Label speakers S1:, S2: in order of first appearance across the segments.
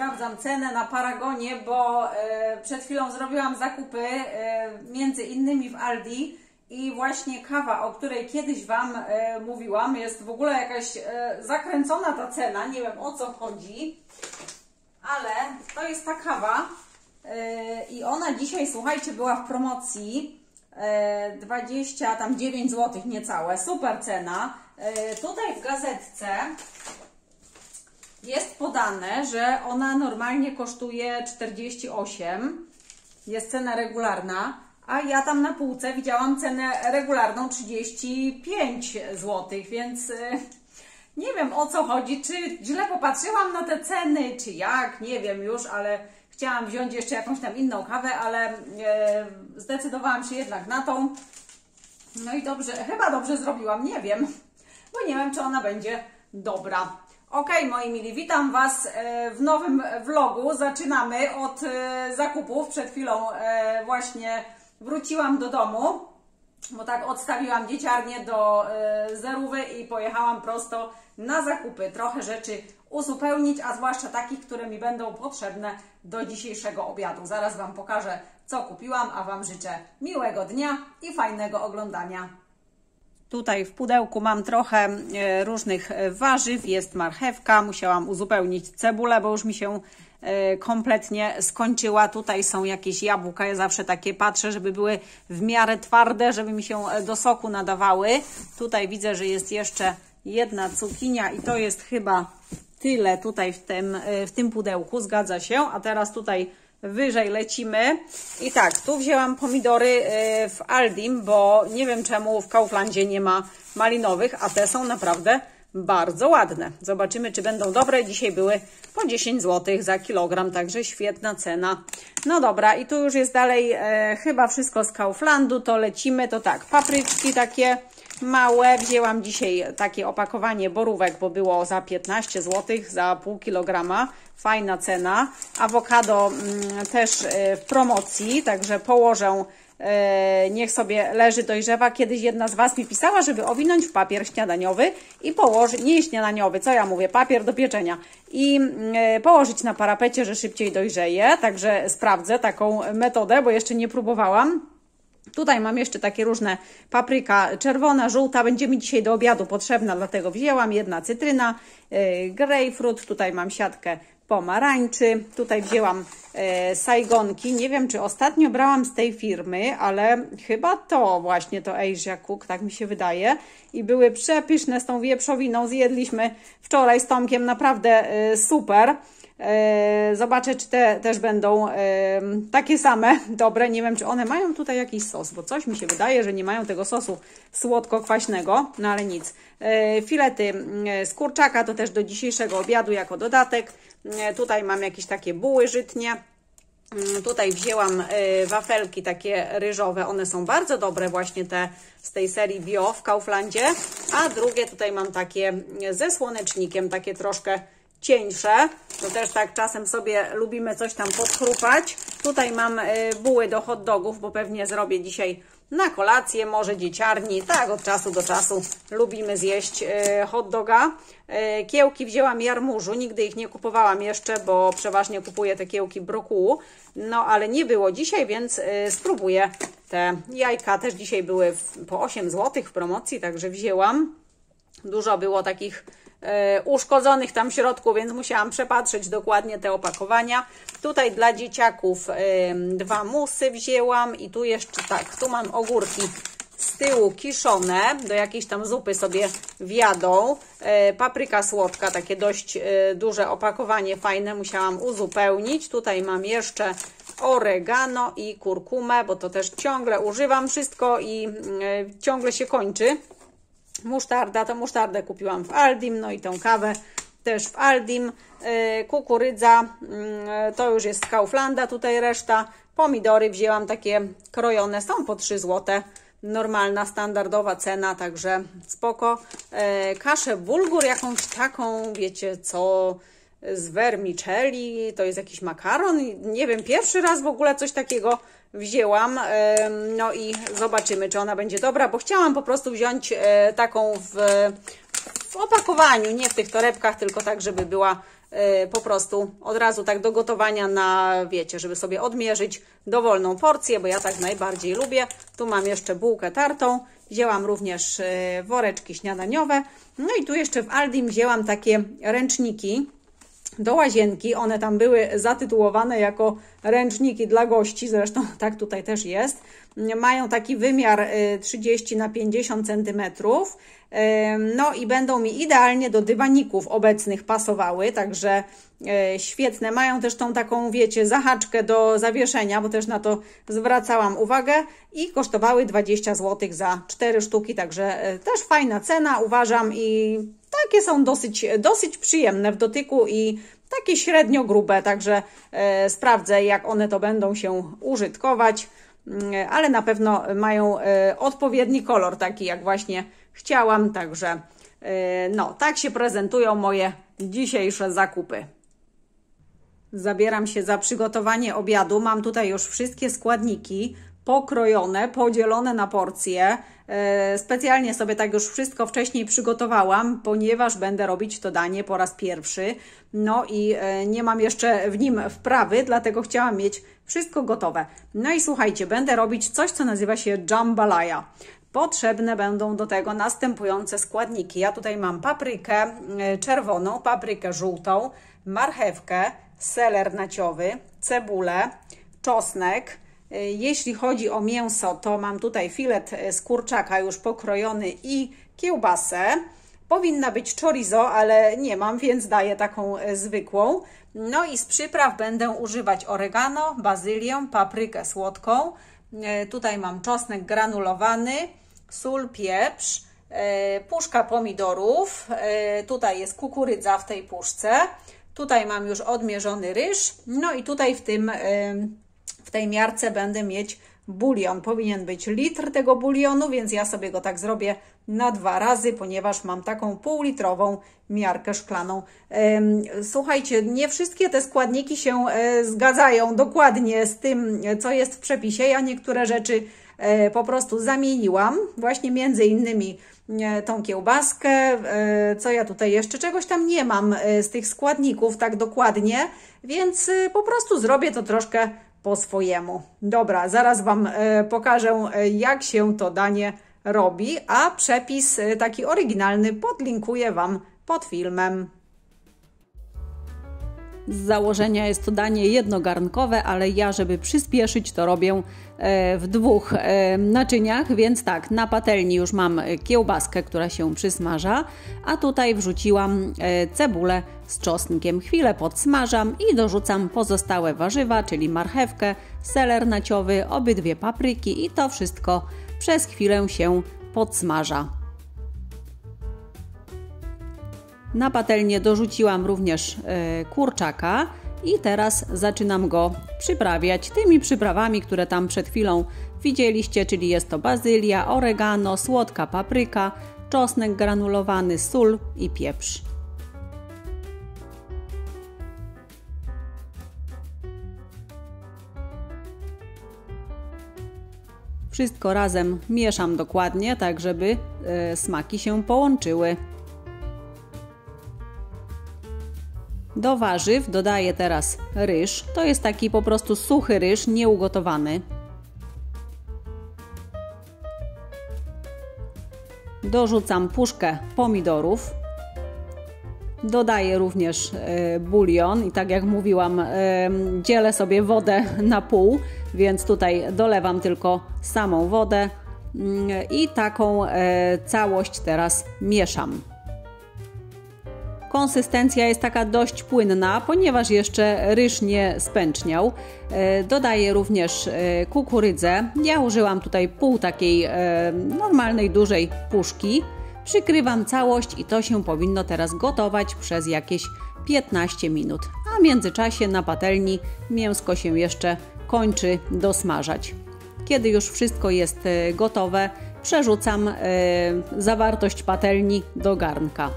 S1: Sprawdzam cenę na Paragonie, bo e, przed chwilą zrobiłam zakupy e, między innymi w Aldi i właśnie kawa, o której kiedyś Wam e, mówiłam, jest w ogóle jakaś zakręcona ta cena, nie wiem o co chodzi, ale to jest ta kawa i ona dzisiaj, słuchajcie, była w promocji e, 20, tam 9 zł niecałe, super cena. Tutaj w gazetce jest podane, że ona normalnie kosztuje 48, jest cena regularna, a ja tam na półce widziałam cenę regularną 35 zł, więc y, nie wiem o co chodzi, czy źle popatrzyłam na te ceny, czy jak, nie wiem już, ale chciałam wziąć jeszcze jakąś tam inną kawę, ale y, zdecydowałam się jednak na tą. No i dobrze, chyba dobrze zrobiłam, nie wiem, bo nie wiem, czy ona będzie dobra. Ok, moi mili, witam Was e, w nowym vlogu. Zaczynamy od e, zakupów. Przed chwilą e, właśnie wróciłam do domu, bo tak odstawiłam dzieciarnię do zerówy i pojechałam prosto na zakupy. Trochę rzeczy uzupełnić, a zwłaszcza takich, które mi będą potrzebne do dzisiejszego obiadu. Zaraz Wam pokażę, co kupiłam, a Wam życzę miłego dnia i fajnego oglądania. Tutaj w pudełku mam trochę e, różnych e, warzyw. Jest marchewka, musiałam uzupełnić cebulę, bo już mi się e, kompletnie skończyła. Tutaj są jakieś jabłka. Ja zawsze takie patrzę, żeby były w miarę twarde, żeby mi się do soku nadawały. Tutaj widzę, że jest jeszcze jedna cukinia i to jest chyba tyle tutaj w tym, w tym pudełku. Zgadza się. A teraz tutaj wyżej lecimy. I tak, tu wzięłam pomidory e, w Aldim, bo nie wiem czemu w Kauflandzie nie ma malinowych, a te są naprawdę bardzo ładne. Zobaczymy, czy będą dobre. Dzisiaj były po 10 zł za kilogram, także świetna cena. No dobra, i tu już jest dalej e, chyba wszystko z Kauflandu, to lecimy, to tak, papryczki takie małe. Wzięłam dzisiaj takie opakowanie borówek, bo było za 15 zł za pół kilograma. Fajna cena. Awokado mm, też e, w promocji, także położę e, niech sobie leży, dojrzewa. Kiedyś jedna z Was mi pisała, żeby owinąć w papier śniadaniowy i położyć, nie śniadaniowy, co ja mówię, papier do pieczenia i mm, e, położyć na parapecie, że szybciej dojrzeje. Także sprawdzę taką metodę, bo jeszcze nie próbowałam. Tutaj mam jeszcze takie różne papryka czerwona, żółta, będzie mi dzisiaj do obiadu potrzebna, dlatego wzięłam jedna cytryna, yy, grejpfrut, tutaj mam siatkę pomarańczy, tutaj wzięłam yy, sajgonki, nie wiem czy ostatnio brałam z tej firmy, ale chyba to właśnie to Asia Cook, tak mi się wydaje. I były przepyszne z tą wieprzowiną, zjedliśmy wczoraj z Tomkiem, naprawdę yy, super. E, zobaczę, czy te też będą e, takie same, dobre. Nie wiem, czy one mają tutaj jakiś sos, bo coś mi się wydaje, że nie mają tego sosu słodko-kwaśnego, no ale nic. E, filety z kurczaka to też do dzisiejszego obiadu jako dodatek. Tutaj mam jakieś takie buły żytnie. Mm, tutaj wzięłam wafelki takie ryżowe, one są bardzo dobre właśnie te z tej serii Bio w Kauflandzie, a drugie tutaj mam takie ze słonecznikiem, takie troszkę cieńsze, to też tak czasem sobie lubimy coś tam podchrupać. Tutaj mam y, buły do hot dogów, bo pewnie zrobię dzisiaj na kolację, może dzieciarni, tak od czasu do czasu lubimy zjeść y, hot doga. Y, kiełki wzięłam jarmużu, nigdy ich nie kupowałam jeszcze, bo przeważnie kupuję te kiełki brokułu, no ale nie było dzisiaj, więc spróbuję te jajka, też dzisiaj były po 8 zł w promocji, także wzięłam. Dużo było takich uszkodzonych tam w środku, więc musiałam przepatrzeć dokładnie te opakowania. Tutaj dla dzieciaków dwa musy wzięłam i tu jeszcze tak, tu mam ogórki z tyłu kiszone, do jakiejś tam zupy sobie wjadą. E, papryka słodka, takie dość e, duże opakowanie, fajne, musiałam uzupełnić. Tutaj mam jeszcze oregano i kurkumę, bo to też ciągle używam wszystko i ciągle się kończy. Musztarda, to musztardę kupiłam w Aldim, no i tą kawę też w Aldim. Kukurydza, mm, to już jest z Kauflanda, tutaj reszta. Pomidory wzięłam takie krojone, są po 3 zł. Normalna, standardowa cena, także spoko. E, kaszę bulgur, jakąś taką, wiecie co, z vermicelli, to jest jakiś makaron. Nie wiem, pierwszy raz w ogóle coś takiego wzięłam. E, no i zobaczymy, czy ona będzie dobra, bo chciałam po prostu wziąć e, taką w, w opakowaniu, nie w tych torebkach, tylko tak, żeby była Y, po prostu od razu tak do gotowania na, wiecie, żeby sobie odmierzyć dowolną porcję, bo ja tak najbardziej lubię. Tu mam jeszcze bułkę tartą, wzięłam również y, woreczki śniadaniowe. No i tu jeszcze w Aldim wzięłam takie ręczniki do łazienki. One tam były zatytułowane jako ręczniki dla gości, zresztą tak tutaj też jest. Mają taki wymiar 30 y, na 50 cm. No i będą mi idealnie do dywaników obecnych pasowały, także e, świetne. Mają też tą taką, wiecie, zahaczkę do zawieszenia, bo też na to zwracałam uwagę i kosztowały 20 zł za 4 sztuki, także e, też fajna cena, uważam i takie są dosyć, dosyć przyjemne w dotyku i takie średnio grube, także e, sprawdzę jak one to będą się użytkować, mm, ale na pewno mają odpowiedni kolor, taki jak właśnie chciałam, także e, no, tak się prezentują moje dzisiejsze zakupy. Zabieram się za przygotowanie obiadu. Mam tutaj już wszystkie składniki pokrojone, podzielone na porcje. E, specjalnie sobie tak już wszystko wcześniej przygotowałam, ponieważ będę robić to danie po raz pierwszy. No i e, nie mam jeszcze w nim wprawy, dlatego chciałam mieć wszystko gotowe. No i słuchajcie, będę robić coś, co nazywa się jambalaya. Potrzebne będą do tego następujące składniki. Ja tutaj mam paprykę e, czerwoną, paprykę żółtą, marchewkę, seler naciowy, cebulę, czosnek. E, jeśli chodzi o mięso, to mam tutaj filet e, z kurczaka już pokrojony i kiełbasę. Powinna być chorizo, ale nie mam, więc daję taką zwykłą. No i z przypraw będę używać oregano, bazylię, paprykę słodką. Tutaj mam czosnek granulowany, sól, pieprz, e, puszka pomidorów, e, tutaj jest kukurydza w tej puszce, tutaj mam już odmierzony ryż, no i tutaj w, tym, e, w tej miarce będę mieć bulion. Powinien być litr tego bulionu, więc ja sobie go tak zrobię na dwa razy, ponieważ mam taką półlitrową miarkę szklaną. Słuchajcie, nie wszystkie te składniki się zgadzają dokładnie z tym, co jest w przepisie. Ja niektóre rzeczy po prostu zamieniłam właśnie między innymi e, tą kiełbaskę, e, co ja tutaj jeszcze, czegoś tam nie mam z tych składników tak dokładnie, więc po prostu zrobię to troszkę po swojemu. Dobra, zaraz Wam pokażę jak się to danie robi, a przepis taki oryginalny podlinkuję Wam pod filmem. Z założenia jest to danie jednogarnkowe, ale ja, żeby przyspieszyć, to robię e, w dwóch e, naczyniach, więc tak, na patelni już mam kiełbaskę, która się przysmaża, a tutaj wrzuciłam e, cebulę z czosnkiem. Chwilę podsmażam i dorzucam pozostałe warzywa, czyli marchewkę, seler naciowy, obydwie papryki i to wszystko przez chwilę się podsmaża. Na patelnię dorzuciłam również e, kurczaka i teraz zaczynam go przyprawiać tymi przyprawami, które tam przed chwilą widzieliście, czyli jest to bazylia, oregano, słodka papryka, czosnek granulowany, sól i pieprz. Wszystko razem mieszam dokładnie, tak żeby e, smaki się połączyły. Do warzyw dodaję teraz ryż. To jest taki po prostu suchy ryż, nieugotowany. Dorzucam puszkę pomidorów. Dodaję również e, bulion i tak jak mówiłam, e, dzielę sobie wodę na pół, więc tutaj dolewam tylko samą wodę. mm, i taką całość teraz mieszam. Konsystencja jest taka dość płynna, ponieważ jeszcze ryż nie spęczniał. E, dodaję również e, kukurydzę. Ja użyłam tutaj pół takiej e, normalnej, dużej puszki. Przykrywam całość i to się powinno teraz gotować przez jakieś 15 minut. A w międzyczasie na patelni mięsko się jeszcze kończy dosmażać. Kiedy już wszystko jest gotowe, przerzucam zawartość patelni do garnka.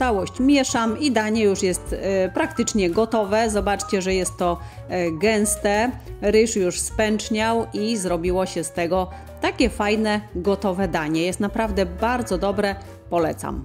S1: Całość mieszam i danie już jest e, praktycznie gotowe. Zobaczcie, że jest to e, gęste. Ryż już spęczniał i zrobiło się z tego takie fajne, gotowe danie. Jest naprawdę bardzo dobre, polecam.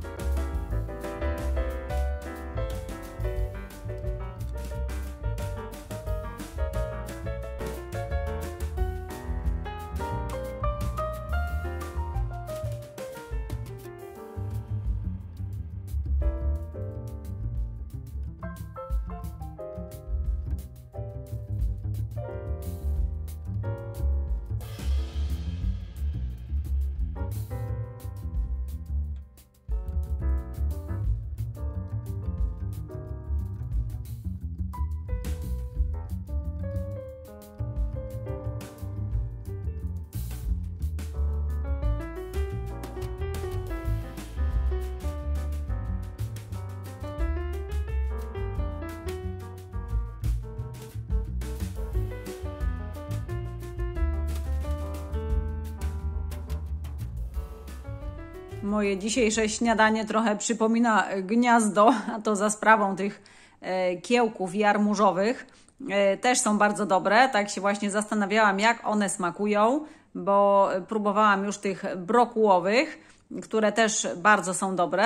S1: Moje dzisiejsze śniadanie trochę przypomina gniazdo, a to za sprawą tych e, kiełków jarmużowych. E, też są bardzo dobre. Tak się właśnie zastanawiałam, jak one smakują, bo próbowałam już tych brokułowych, które też bardzo są dobre.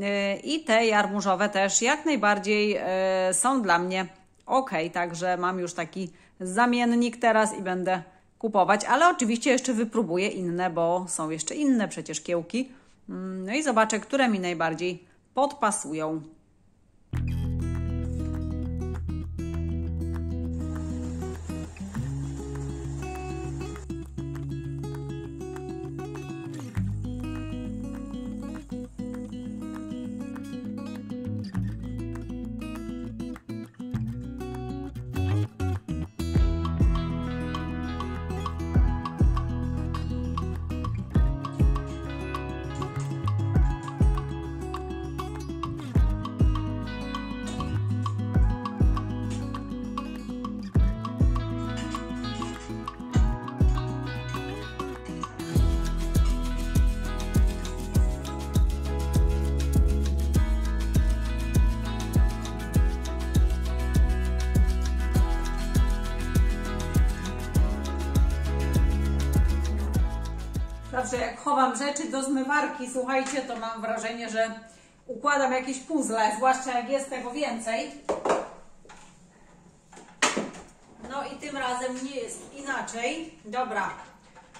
S1: E, I te jarmużowe też jak najbardziej są dla mnie ok. Także mam już taki zamiennik teraz i będę kupować, ale oczywiście jeszcze wypróbuję inne, bo są jeszcze inne przecież kiełki. Mm, no i zobaczę, które mi najbardziej podpasują. Chowam rzeczy do zmywarki, słuchajcie, to mam wrażenie, że układam jakieś puzzle, zwłaszcza jak jest tego więcej. No i tym razem nie jest inaczej. Dobra,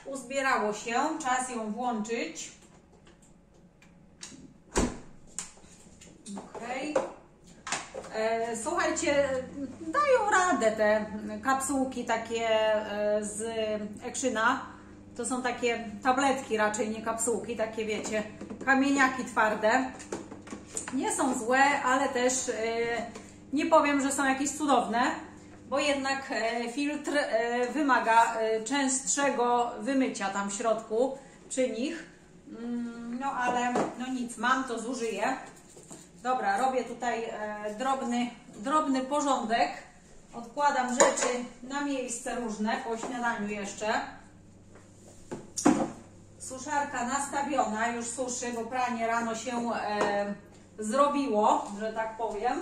S1: uzbierało się, czas ją włączyć. Okay. E, słuchajcie, dają radę te kapsułki takie e, z Ekrzyna to są takie tabletki raczej, nie kapsułki, takie wiecie, kamieniaki twarde. Nie są złe, ale też yy, nie powiem, że są jakieś cudowne, bo jednak yy, filtr yy, wymaga częstszego wymycia tam w środku przy nich. Mm, no ale no nic, mam to zużyję. Dobra, robię tutaj drobny, drobny porządek. Odkładam rzeczy na miejsce różne po śniadaniu jeszcze. Suszarka nastawiona, już suszy, bo pranie rano się e, zrobiło, że tak powiem.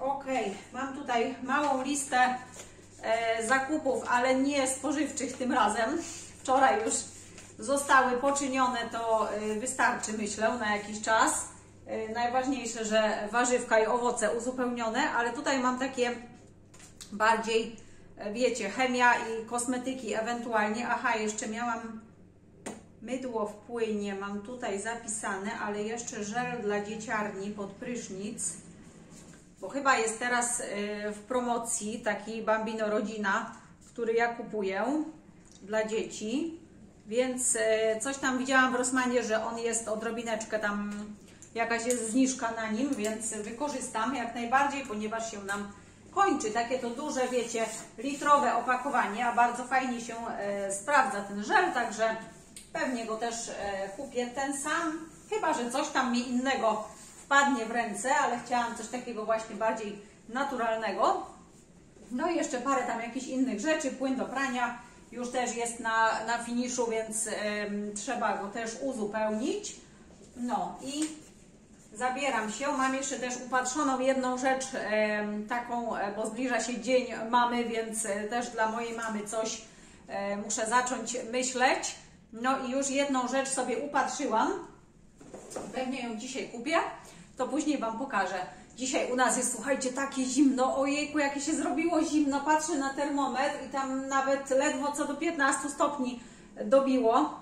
S1: Ok, mam tutaj małą listę e, zakupów, ale nie spożywczych tym razem. Wczoraj już zostały poczynione, to e, wystarczy myślę na jakiś czas. E, najważniejsze, że warzywka i owoce uzupełnione, ale tutaj mam takie bardziej, e, wiecie, chemia i kosmetyki ewentualnie. Aha, jeszcze miałam Mydło w płynie mam tutaj zapisane, ale jeszcze żel dla dzieciarni pod prysznic, bo chyba jest teraz y, w promocji taki Bambino Rodzina, który ja kupuję dla dzieci, więc y, coś tam widziałam w Rosmanie, że on jest odrobineczkę tam, jakaś jest zniżka na nim, więc wykorzystam jak najbardziej, ponieważ się nam kończy. Takie to duże, wiecie, litrowe opakowanie, a bardzo fajnie się e, sprawdza ten żel, także pewnie go też e, kupię ten sam, chyba, że coś tam mi innego wpadnie w ręce, ale chciałam coś takiego właśnie bardziej naturalnego. No i jeszcze parę tam jakichś innych rzeczy, płyn do prania już też jest na, na finiszu, więc trzeba go też uzupełnić. No i zabieram się. Mam jeszcze też upatrzoną jedną rzecz taką, e, bo zbliża się dzień mamy, więc e, też dla mojej mamy coś e, muszę zacząć myśleć. No i już jedną rzecz sobie upatrzyłam. Pewnie ją dzisiaj kupię, to później Wam pokażę. Dzisiaj u nas jest, słuchajcie, takie zimno. Ojejku, jakie się zrobiło zimno. Patrzę na termometr i tam nawet ledwo co do 15 stopni dobiło.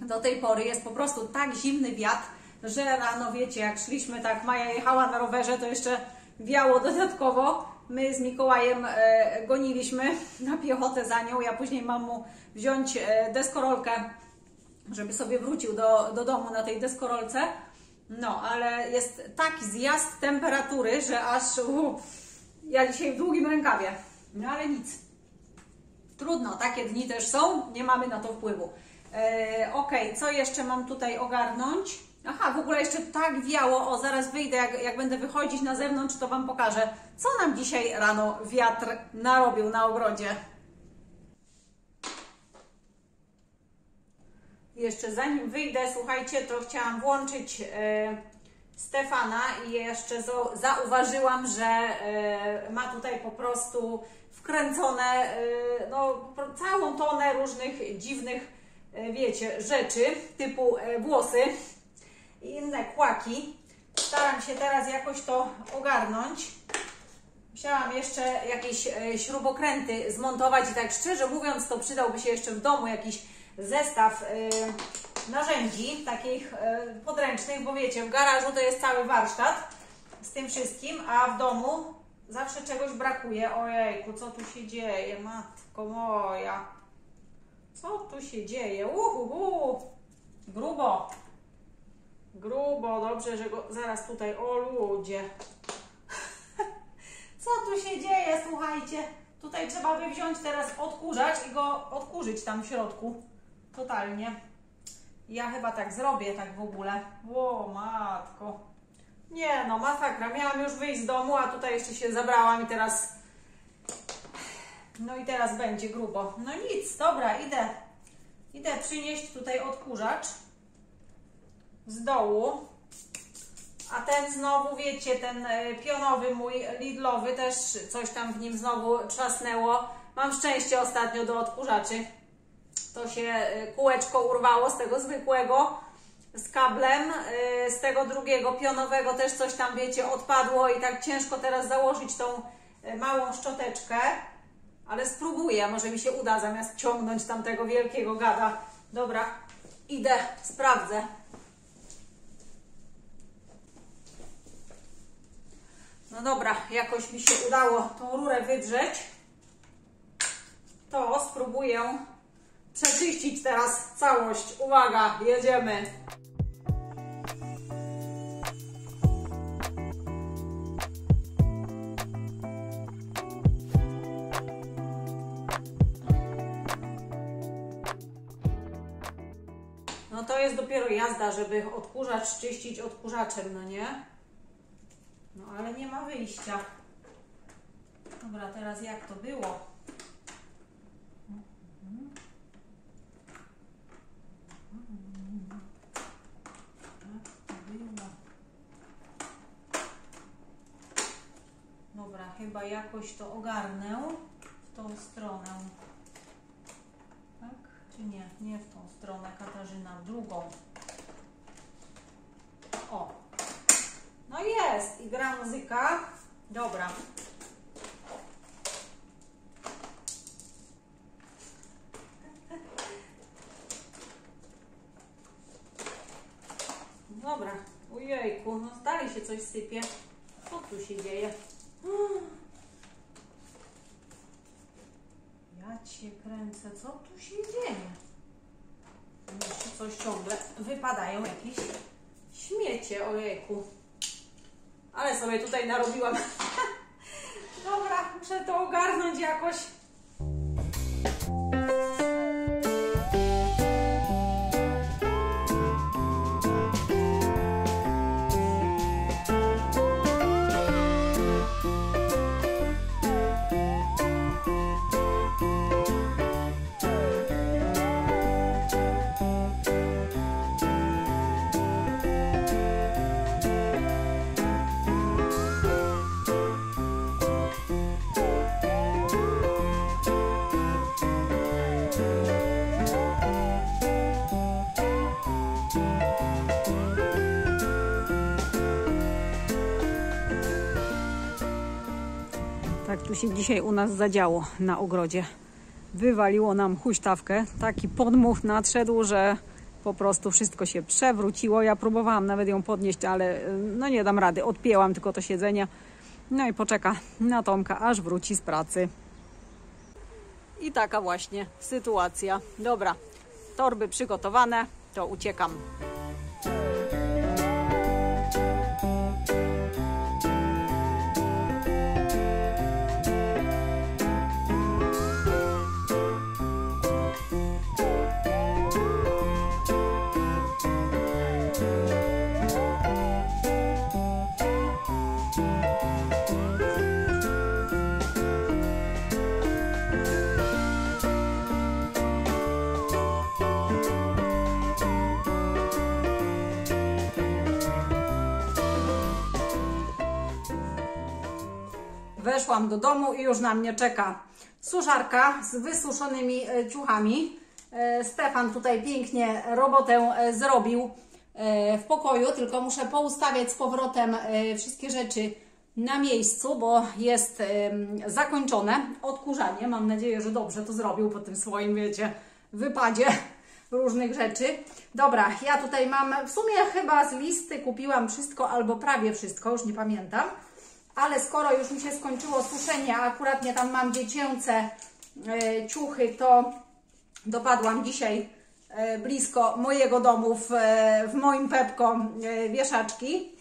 S1: Do tej pory jest po prostu tak zimny wiatr, że rano, wiecie, jak szliśmy, tak Maja jechała na rowerze, to jeszcze wiało dodatkowo. My z Mikołajem e, goniliśmy na piechotę za nią. Ja później mam mu wziąć e, deskorolkę, żeby sobie wrócił do, do domu na tej deskorolce. No, ale jest taki zjazd temperatury, że aż uh, ja dzisiaj w długim rękawie. No ale nic. Trudno, takie dni też są, nie mamy na to wpływu. E, ok, co jeszcze mam tutaj ogarnąć? Aha, w ogóle jeszcze tak wiało, o zaraz wyjdę, jak, jak będę wychodzić na zewnątrz, to Wam pokażę, co nam dzisiaj rano wiatr narobił na ogrodzie. Jeszcze zanim wyjdę, słuchajcie, to chciałam włączyć e, Stefana i jeszcze zauważyłam, że e, ma tutaj po prostu wkręcone e, no, całą tonę różnych dziwnych, wiecie, rzeczy, typu włosy inne kłaki. Staram się teraz jakoś to ogarnąć. Musiałam jeszcze jakieś e, śrubokręty zmontować i tak szczerze mówiąc, to przydałby się jeszcze w domu jakiś zestaw e, narzędzi takich e, podręcznych, bo wiecie, w garażu to jest cały warsztat z tym wszystkim, a w domu zawsze czegoś brakuje. Ojejku, co tu się dzieje, matko moja. Co tu się dzieje? Uhuhu, grubo. Grubo, dobrze, że go zaraz tutaj, o ludzie. Co tu się dzieje, słuchajcie? Tutaj trzeba by wziąć teraz odkurzacz i go odkurzyć tam w środku. Totalnie. Ja chyba tak zrobię, tak w ogóle. O, matko. Nie no, masakra. Miałam już wyjść z domu, a tutaj jeszcze się zabrałam i teraz... No i teraz będzie grubo. No nic, dobra, idę. Idę przynieść tutaj odkurzacz z dołu. A ten znowu, wiecie, ten e, pionowy mój Lidlowy też coś tam w nim znowu trzasnęło. Mam szczęście ostatnio do odkurzaczy. To się e, kółeczko urwało z tego zwykłego z kablem, e, z tego drugiego pionowego też coś tam, wiecie, odpadło i tak ciężko teraz założyć tą małą szczoteczkę. Ale spróbuję, może mi się uda zamiast ciągnąć tamtego wielkiego gada. Dobra, idę, sprawdzę. No dobra, jakoś mi się udało tą rurę wydrzeć. To spróbuję przeczyścić teraz całość. Uwaga, jedziemy. No to jest dopiero jazda, żeby odkurzacz czyścić odkurzaczem, no nie? No ale nie ma wyjścia. Dobra, teraz jak to było? Dobra, chyba jakoś to ogarnę w tą stronę. Tak? Czy nie? Nie w tą stronę, Katarzyna, w drugą. O, no jest i gra muzyka. Dobra. dobra. Ojejku, no dalej się coś sypie. Co tu się dzieje? Ja cię kręcę, co tu się dzieje? Coś ciągle wypadają jakieś śmiecie, ojejku. Sobie tutaj narobiłam. Dobra, muszę to ogarnąć jakoś. Się dzisiaj u nas zadziało na ogrodzie. Wywaliło nam huśtawkę. Taki podmuch nadszedł, że po prostu wszystko się przewróciło. Ja próbowałam nawet ją podnieść, ale y, no nie dam rady. Odpięłam tylko to siedzenie. No i poczeka na Tomka, aż wróci z pracy. I taka właśnie sytuacja. Dobra, torby przygotowane, to uciekam. Weszłam do domu i już na mnie czeka suszarka z wysuszonymi e, ciuchami. E, Stefan tutaj pięknie robotę e, zrobił w pokoju, tylko muszę poustawiać z powrotem wszystkie rzeczy na miejscu, bo jest zakończone odkurzanie. Mam nadzieję, że dobrze to zrobił po tym swoim, wiecie, wypadzie różnych rzeczy. Dobra, ja tutaj mam, w sumie chyba z listy kupiłam wszystko albo prawie wszystko, już nie pamiętam. Ale skoro już mi się skończyło suszenie, a akurat nie tam mam dziecięce e, ciuchy, to dopadłam dzisiaj e, blisko mojego domu w, e, w moim Pepko e, wieszaczki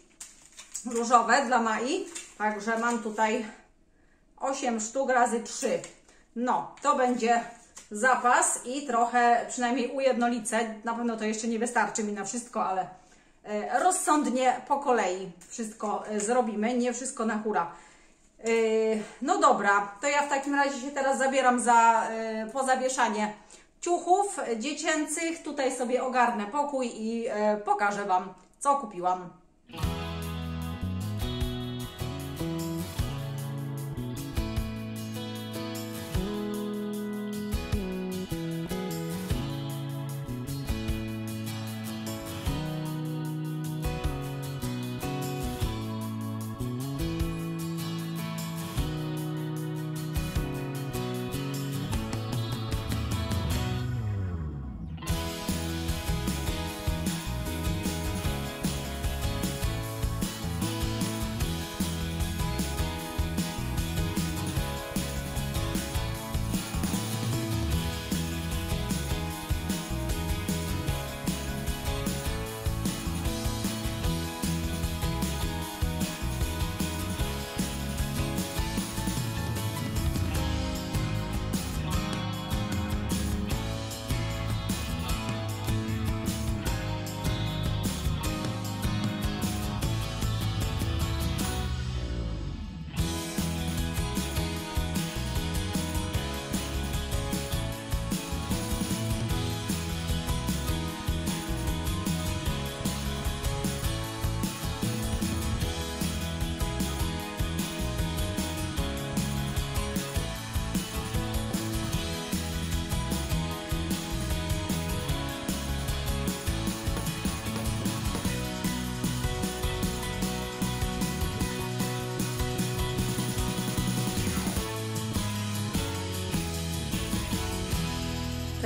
S1: różowe dla Mai. Także mam tutaj 8 sztuk razy 3. No, to będzie zapas i trochę przynajmniej ujednolicę. Na pewno to jeszcze nie wystarczy mi na wszystko, ale rozsądnie po kolei wszystko e, zrobimy. Nie wszystko na hura. E, No dobra, to ja w takim razie się teraz zabieram za e, pozawieszanie ciuchów dziecięcych. Tutaj sobie ogarnę pokój i e, pokażę Wam, co kupiłam.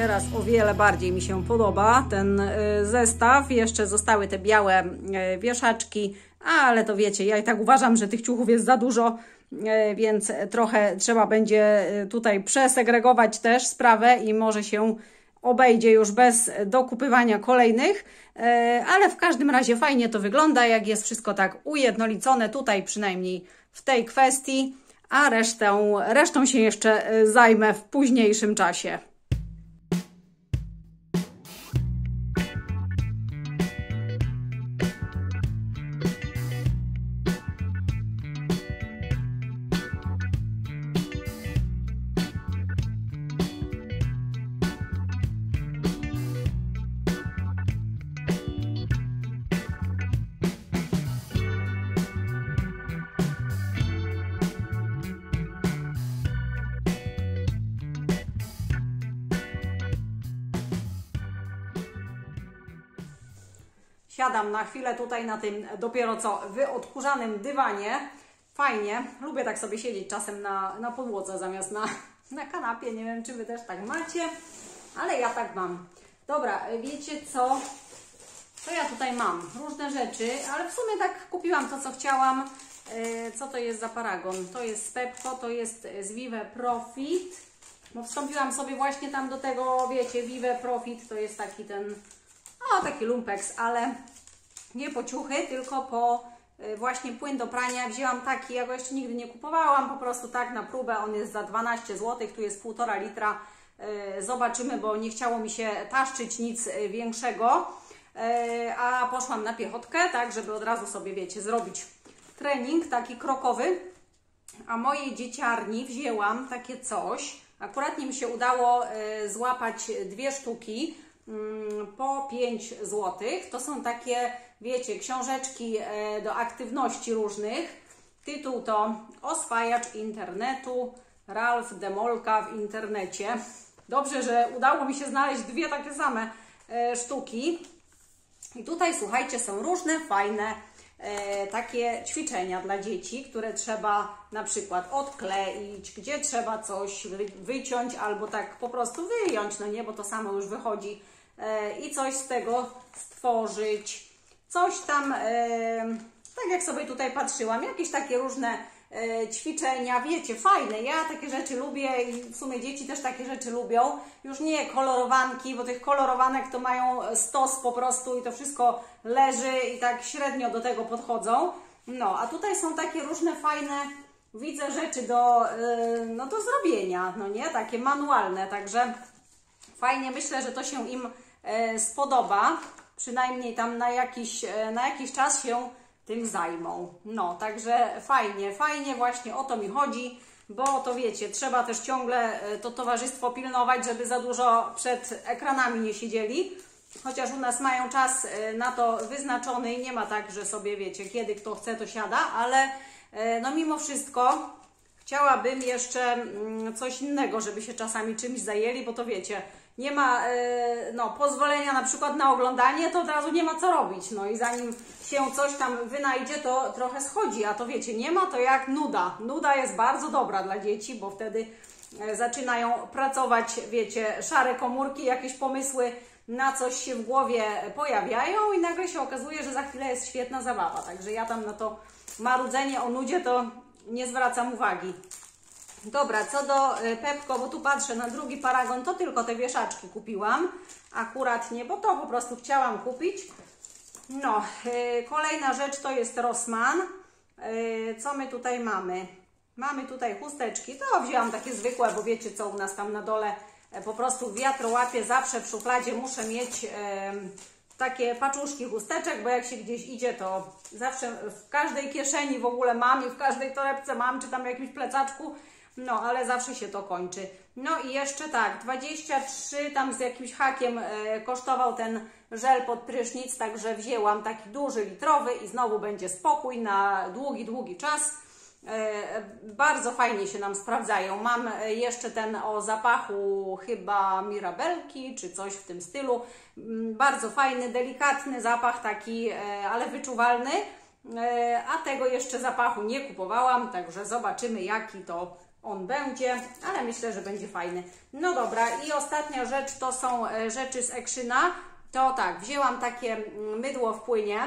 S1: Teraz o wiele bardziej mi się podoba ten y, zestaw. Jeszcze zostały te białe y, wieszaczki, ale to wiecie, ja i tak uważam, że tych ciuchów jest za dużo, y, więc trochę trzeba będzie tutaj przesegregować też sprawę i może się obejdzie już bez dokupywania kolejnych, ale w każdym razie fajnie to wygląda, jak jest wszystko tak ujednolicone tutaj przynajmniej w tej kwestii, a resztę, resztą się jeszcze zajmę w późniejszym czasie. Siadam na chwilę tutaj na tym dopiero co wyodkurzanym dywanie. Fajnie. Lubię tak sobie siedzieć czasem na, na podłodze zamiast na, na kanapie. Nie wiem, czy Wy też tak macie, ale ja tak mam. Dobra, wiecie co? Co ja tutaj mam? Różne rzeczy, ale w sumie tak kupiłam to, co chciałam. E, co to jest za paragon? To jest z Pepco, to jest z Vive Profit. Bo wstąpiłam sobie właśnie tam do tego, wiecie, Vive Profit to jest taki ten o, taki lumpex, ale nie po ciuchy, tylko po y, właśnie płyn do prania. Wzięłam taki, ja go jeszcze nigdy nie kupowałam, po prostu tak na próbę. On jest za 12 zł, tu jest 1,5 litra. Y, zobaczymy, bo nie chciało mi się taszczyć nic y, większego. A poszłam na piechotkę, tak, żeby od razu sobie, wiecie, zrobić trening taki krokowy. A mojej dzieciarni wzięłam takie coś. Akurat mi się udało złapać dwie sztuki po 5 zł. To są takie, wiecie, książeczki e, do aktywności różnych. Tytuł to Oswajacz internetu Ralf Demolka w internecie. Dobrze, że udało mi się znaleźć dwie takie same e, sztuki. I tutaj, słuchajcie, są różne fajne e, takie ćwiczenia dla dzieci, które trzeba na przykład odkleić, gdzie trzeba coś wyciąć albo tak po prostu wyjąć, no nie, bo to samo już wychodzi i coś z tego stworzyć. Coś tam, e, tak jak sobie tutaj patrzyłam, jakieś takie różne e, ćwiczenia, wiecie, fajne. Ja takie rzeczy lubię i w sumie dzieci też takie rzeczy lubią. Już nie kolorowanki, bo tych kolorowanek to mają stos po prostu i to wszystko leży i tak średnio do tego podchodzą. No, a tutaj są takie różne fajne, widzę rzeczy do, no, do zrobienia, no nie, takie manualne, także fajnie myślę, że to się im E, spodoba, przynajmniej tam na jakiś, e, na jakiś czas się tym zajmą. No, także fajnie, fajnie, właśnie o to mi chodzi, bo to wiecie, trzeba też ciągle e, to towarzystwo pilnować, żeby za dużo przed ekranami nie siedzieli. Chociaż u nas mają czas na to wyznaczony i nie ma tak, że sobie wiecie, kiedy kto chce, to siada, ale no mimo wszystko chciałabym jeszcze mm, coś innego, żeby się czasami czymś zajęli, bo to wiecie, nie ma e, no, pozwolenia na przykład na oglądanie, to od razu nie ma co robić. No i zanim się coś tam wynajdzie, to trochę schodzi, a to wiecie, nie ma to jak nuda. Nuda jest bardzo dobra dla dzieci, bo wtedy e, zaczynają pracować, wiecie, szare komórki, jakieś pomysły na coś się w głowie pojawiają i nagle się okazuje, że za chwilę jest świetna zabawa. Także ja tam na to marudzenie o nudzie to nie zwracam uwagi. Dobra, co do y, Pepko, bo tu patrzę na drugi paragon, to tylko te wieszaczki kupiłam. Akurat nie, bo to po prostu chciałam kupić. No, yy, kolejna rzecz to jest Rossmann. Yy, co my tutaj mamy? Mamy tutaj chusteczki. To wzięłam takie zwykłe, bo wiecie co u nas tam na dole e, po prostu wiatr łapie. Zawsze w szufladzie muszę mieć yy, takie paczuszki chusteczek, bo jak się gdzieś idzie, to zawsze w każdej kieszeni w ogóle mam i w każdej torebce mam, czy tam w jakimś plecaczku no, ale zawsze się to kończy. No i jeszcze tak, 23 tam z jakimś hakiem e, kosztował ten żel pod prysznic, także wzięłam taki duży litrowy i znowu będzie spokój na długi, długi czas. E, bardzo fajnie się nam sprawdzają. Mam e, jeszcze ten o zapachu chyba mirabelki czy coś w tym stylu. Mm, bardzo fajny, delikatny zapach taki, e, ale wyczuwalny. A tego jeszcze zapachu nie kupowałam, także zobaczymy jaki to on będzie, ale myślę, że będzie fajny. No dobra, i ostatnia rzecz to są e, rzeczy z Ekrzyna. To tak, wzięłam takie mm, mydło w płynie,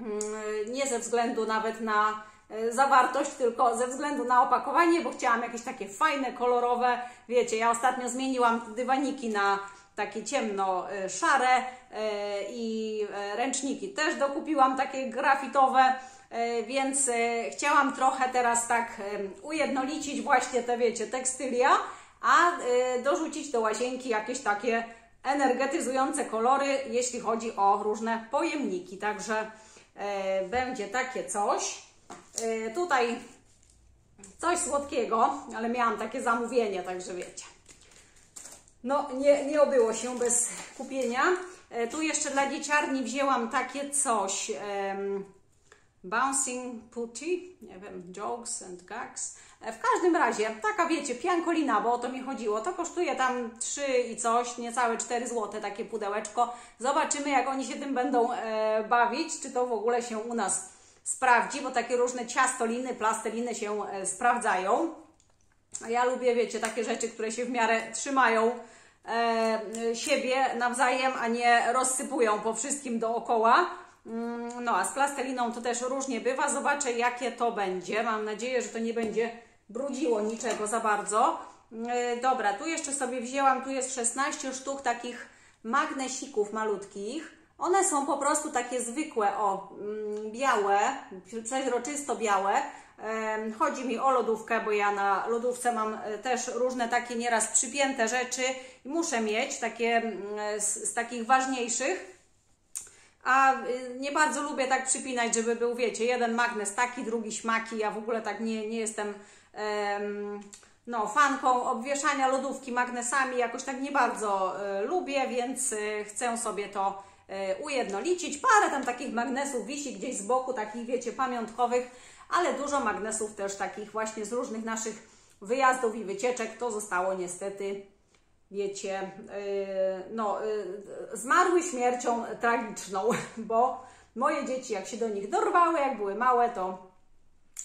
S1: mm, nie ze względu nawet na e, zawartość, tylko ze względu na opakowanie, bo chciałam jakieś takie fajne, kolorowe. Wiecie, ja ostatnio zmieniłam dywaniki na takie ciemno-szare e, i ręczniki też dokupiłam takie grafitowe więc e, chciałam trochę teraz tak ujednolicić właśnie te, wiecie, tekstylia, a e, dorzucić do łazienki jakieś takie energetyzujące kolory, jeśli chodzi o różne pojemniki. Także będzie takie coś. Tutaj coś słodkiego, ale miałam takie zamówienie, także wiecie. No, nie, nie obyło się bez kupienia. Tu jeszcze dla dzieciarni wzięłam takie coś. Bouncing Putty, nie wiem, Jokes and Gags. E, w każdym razie, taka wiecie, piankolina, bo o to mi chodziło. To kosztuje tam 3 i coś, niecałe 4 zł takie pudełeczko. Zobaczymy, jak oni się tym będą e, bawić, czy to w ogóle się u nas sprawdzi, bo takie różne ciastoliny, plasteliny się e, sprawdzają. Ja lubię, wiecie, takie rzeczy, które się w miarę trzymają e, siebie nawzajem, a nie rozsypują po wszystkim dookoła. Mm, no a z plasteliną to też różnie bywa. Zobaczę jakie to będzie. Mam nadzieję, że to nie będzie brudziło niczego za bardzo. Mm, dobra, tu jeszcze sobie wzięłam, tu jest 16 sztuk takich magnesików malutkich. One są po prostu takie zwykłe, o, mm, białe, przeźroczysto białe. Chodzi mi o lodówkę, bo ja na lodówce mam e, też różne takie nieraz przypięte rzeczy i muszę mieć takie z, z takich ważniejszych a y, nie bardzo lubię tak przypinać, żeby był, wiecie, jeden magnes taki, drugi śmaki. Ja w ogóle tak nie, nie jestem um, no, fanką obwieszania lodówki magnesami. Jakoś tak nie bardzo y, lubię, więc y, chcę sobie to y, ujednolicić. Parę tam takich magnesów wisi gdzieś z boku, takich, wiecie, pamiątkowych, ale dużo magnesów też takich właśnie z różnych naszych wyjazdów i wycieczek. To zostało niestety wiecie, y, no, y, zmarły śmiercią tragiczną, bo moje dzieci, jak się do nich dorwały, jak były małe, to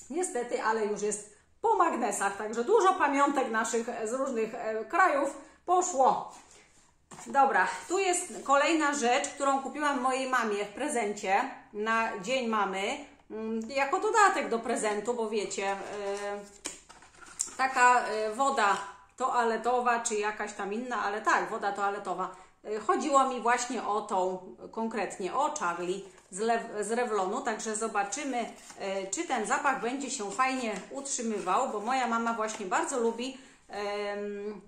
S1: niestety, ale już jest po magnesach, także dużo pamiątek naszych z różnych e, krajów poszło. Dobra, tu jest kolejna rzecz, którą kupiłam mojej mamie w prezencie na Dzień Mamy, mm, jako dodatek do prezentu, bo wiecie, e, taka woda toaletowa, czy jakaś tam inna, ale tak, woda toaletowa. Y, chodziło mi właśnie o tą, konkretnie o Charlie z, lew, z Revlonu, także zobaczymy, y, czy ten zapach będzie się fajnie utrzymywał, bo moja mama właśnie bardzo lubi um,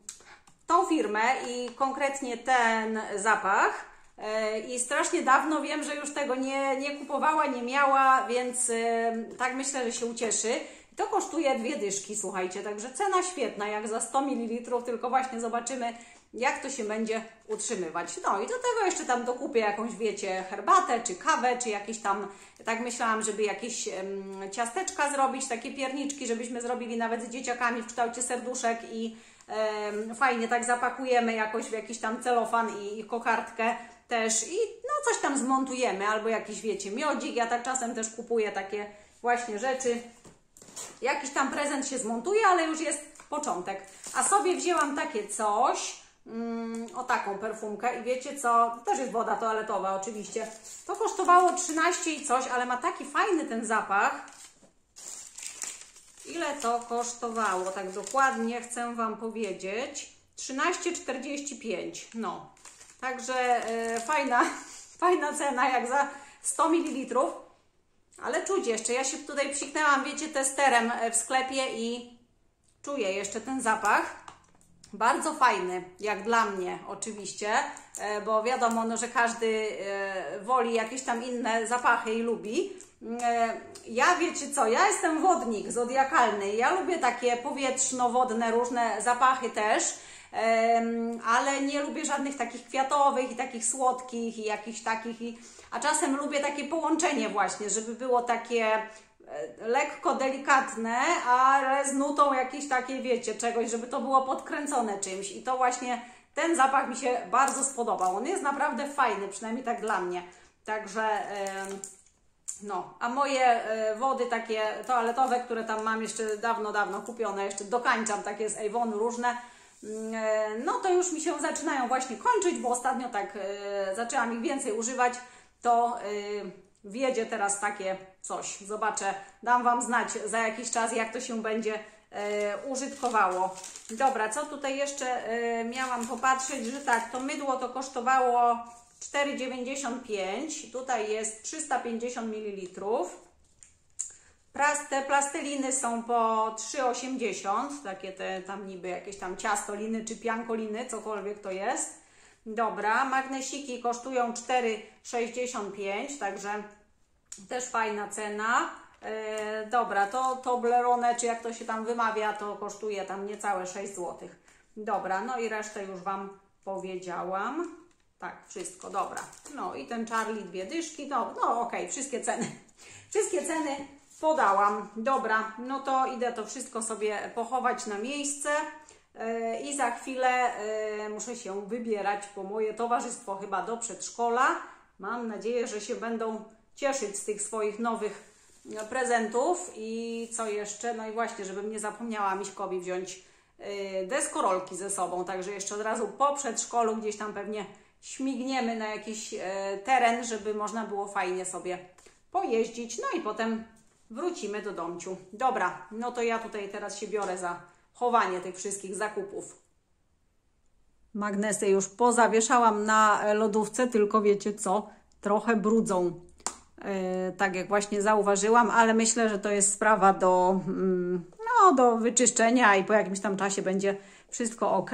S1: tą firmę i konkretnie ten zapach. Y, I strasznie dawno wiem, że już tego nie, nie kupowała, nie miała, więc tak myślę, że się ucieszy. To kosztuje dwie dyszki, słuchajcie, także cena świetna, jak za 100 ml, tylko właśnie zobaczymy, jak to się będzie utrzymywać. No i do tego jeszcze tam dokupię jakąś, wiecie, herbatę, czy kawę, czy jakieś tam, tak myślałam, żeby jakieś um, ciasteczka zrobić, takie pierniczki, żebyśmy zrobili nawet z dzieciakami w kształcie serduszek i um, fajnie tak zapakujemy jakoś w jakiś tam celofan i, i kokardkę też. I no coś tam zmontujemy, albo jakiś, wiecie, miodzik, ja tak czasem też kupuję takie właśnie rzeczy, jakiś tam prezent się zmontuje, ale już jest początek. A sobie wzięłam takie coś, mm, o taką perfumkę i wiecie co, też jest woda toaletowa oczywiście. To kosztowało 13 i coś, ale ma taki fajny ten zapach. Ile to kosztowało? Tak dokładnie chcę Wam powiedzieć. 13,45. No. Także e, fajna, fajna cena jak za 100 ml. Ale czuć jeszcze, ja się tutaj psiknęłam, wiecie, testerem e, w sklepie i czuję jeszcze ten zapach. Bardzo fajny, jak dla mnie oczywiście, e, bo wiadomo, no, że każdy e, woli jakieś tam inne zapachy i lubi. Ja wiecie co, ja jestem wodnik zodiakalny, ja lubię takie powietrzno-wodne różne zapachy też, ale nie lubię żadnych takich kwiatowych i takich słodkich i jakichś takich i a czasem lubię takie połączenie właśnie, żeby było takie e, lekko delikatne, ale z nutą jakieś takie, wiecie, czegoś, żeby to było podkręcone czymś. I to właśnie ten zapach mi się bardzo spodobał. On jest naprawdę fajny, przynajmniej tak dla mnie. Także No, a moje e, wody takie toaletowe, które tam mam jeszcze dawno, dawno kupione, jeszcze dokańczam takie z Avon różne, mm, e, no to już mi się zaczynają właśnie kończyć, bo ostatnio tak zaczęłam ich więcej używać, to wjedzie teraz takie coś. Zobaczę, dam Wam znać za jakiś czas, jak to się będzie użytkowało. Dobra, co tutaj jeszcze miałam popatrzeć, że tak, to mydło to kosztowało 4,95. Tutaj jest 350 ml. Te plasteliny są po 3,80. Takie te tam niby jakieś tam ciastoliny czy piankoliny, cokolwiek to jest. Dobra, magnesiki kosztują 4,65, także też fajna cena. Yy, dobra, to Toblerone, czy jak to się tam wymawia, to kosztuje tam niecałe 6 zł. Dobra, no i resztę już Wam powiedziałam. Tak, wszystko, dobra. No i ten Charlie dwie dyszki, no, no okej, okay, wszystkie ceny. Wszystkie ceny podałam. Dobra, no to idę to wszystko sobie pochować na miejsce i za chwilę yy, muszę się wybierać po moje towarzystwo chyba do przedszkola. Mam nadzieję, że się będą cieszyć z tych swoich nowych e, prezentów i co jeszcze? No i właśnie, żebym nie zapomniała Miśkowi wziąć deskorolki ze sobą, także jeszcze od razu po przedszkolu gdzieś tam pewnie śmigniemy na jakiś e, teren, żeby można było fajnie sobie pojeździć. No i potem wrócimy do domciu. Dobra, no to ja tutaj teraz się biorę za chowanie tych wszystkich zakupów. Magnesy już pozawieszałam na lodówce, tylko wiecie co? Trochę brudzą. Yy, tak jak właśnie zauważyłam, ale myślę, że to jest sprawa do, yy, no, do wyczyszczenia i po jakimś tam czasie będzie wszystko ok.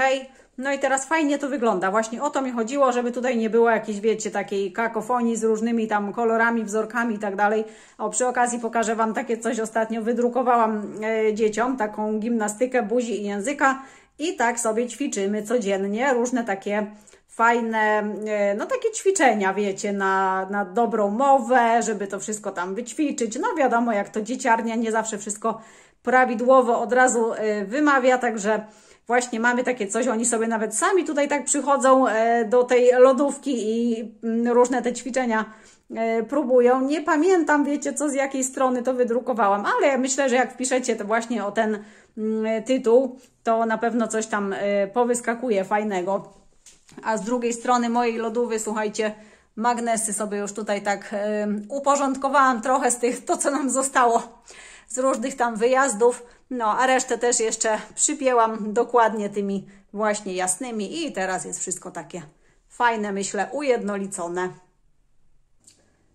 S1: No i teraz fajnie to wygląda. Właśnie o to mi chodziło, żeby tutaj nie było jakiejś, wiecie, takiej kakofonii z różnymi tam kolorami, wzorkami i tak dalej. O, przy okazji pokażę Wam takie coś ostatnio. Wydrukowałam e, dzieciom taką gimnastykę buzi i języka i tak sobie ćwiczymy codziennie. Różne takie fajne, e, no takie ćwiczenia, wiecie, na, na dobrą mowę, żeby to wszystko tam wyćwiczyć. No wiadomo, jak to dzieciarnia nie zawsze wszystko prawidłowo od razu e, wymawia, także właśnie mamy takie coś, oni sobie nawet sami tutaj tak przychodzą e, do tej lodówki i mm, różne te ćwiczenia e, próbują. Nie pamiętam, wiecie co, z jakiej strony to wydrukowałam, ale myślę, że jak wpiszecie to właśnie o ten mm, tytuł, to na pewno coś tam e, powyskakuje fajnego. A z drugiej strony mojej lodówy, słuchajcie, magnesy sobie już tutaj tak uporządkowałam trochę z tych, to co nam zostało z różnych tam wyjazdów. No, a resztę też jeszcze przypięłam dokładnie tymi właśnie jasnymi i teraz jest wszystko takie fajne, myślę, ujednolicone.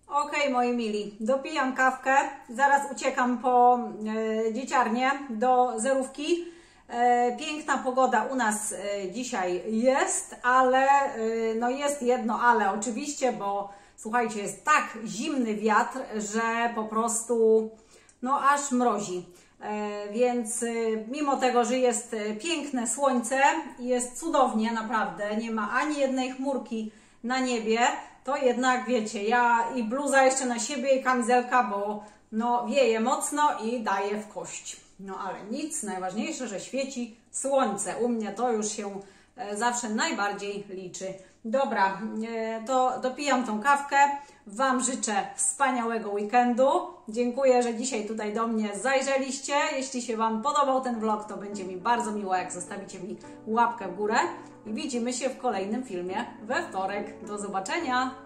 S1: Ok, moi mili, dopijam kawkę, zaraz uciekam po e, dzieciarnię do zerówki. E, piękna pogoda u nas e, dzisiaj jest, ale no jest jedno ale oczywiście, bo słuchajcie, jest tak zimny wiatr, że po prostu no aż mrozi. E, więc e, mimo tego, że jest e, piękne słońce jest cudownie, naprawdę, nie ma ani jednej chmurki na niebie, to jednak wiecie, ja i bluza jeszcze na siebie i kamizelka, bo no wieje mocno i daje w kość. No ale nic, najważniejsze, że świeci słońce. U mnie to już się zawsze najbardziej liczy. Dobra, to dopijam tą kawkę. Wam życzę wspaniałego weekendu. Dziękuję, że dzisiaj tutaj do mnie zajrzeliście. Jeśli się Wam podobał ten vlog, to będzie mi bardzo miło, jak zostawicie mi łapkę w górę. I widzimy się w kolejnym filmie we wtorek. Do zobaczenia!